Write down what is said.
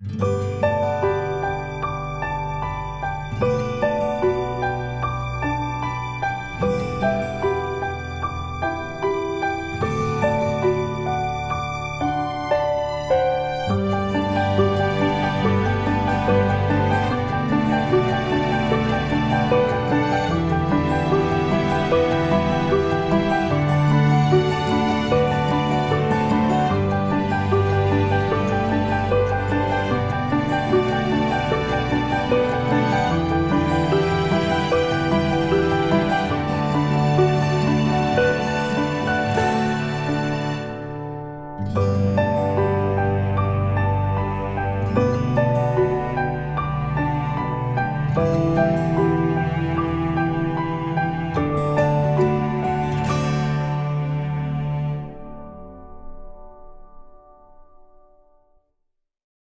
Música